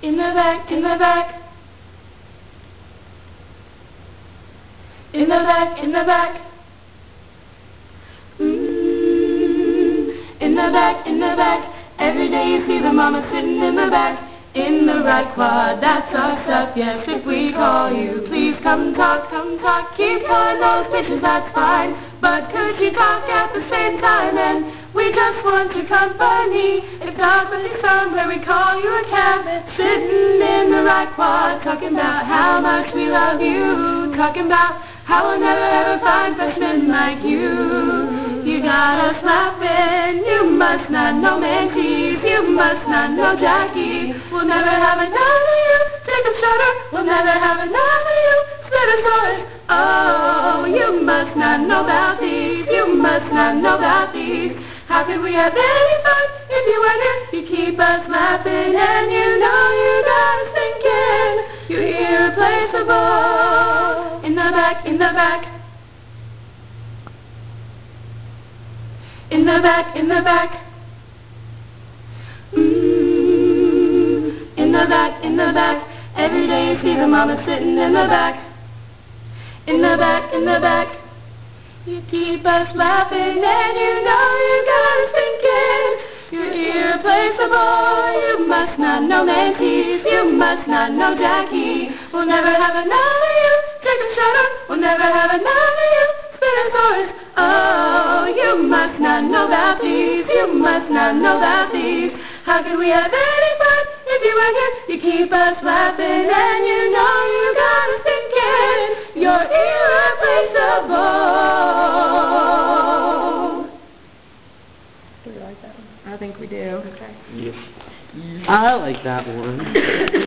In the back, in the back. In the back, in the back. Mm, in the back, in the back. Every day you see the mama sitting in the back. In the right quad, that's our stuff, yes, if we call you, please come talk, come talk, keep calling those bitches, that's fine, but could you talk at the same time, and we just want your company, if not really somewhere we call you a cab, sitting in the right quad, talking about how much we love you, talking about how we'll never ever find freshmen like you, you got us laughing, you must not know Mantis, you must not know Jackie, We'll never have another you. Take a. We'll never have another you. Split a. Oh, you must not know about these. You must not know about these. How could we have any fun if you weren't here? You keep us laughing and you know you got us thinking. You're irreplaceable. In the back, in the back. In the back, in the back. Mm-hmm. In the back, in the back. Every day you see the mama sitting in the back. In the back, in the back. You keep us laughing and you know you got us thinking. You're irreplaceable. You must not know Mantis. You must not know Jackie. We'll never have another you. A shutter. We'll never have another you. Spin a sword. Oh, you must not know about these. You must not know about these. How could we have any fun if you were here? You keep us laughing and you know you got us thinking you're irreplaceable. I think we do. Okay. Yes. I like that one.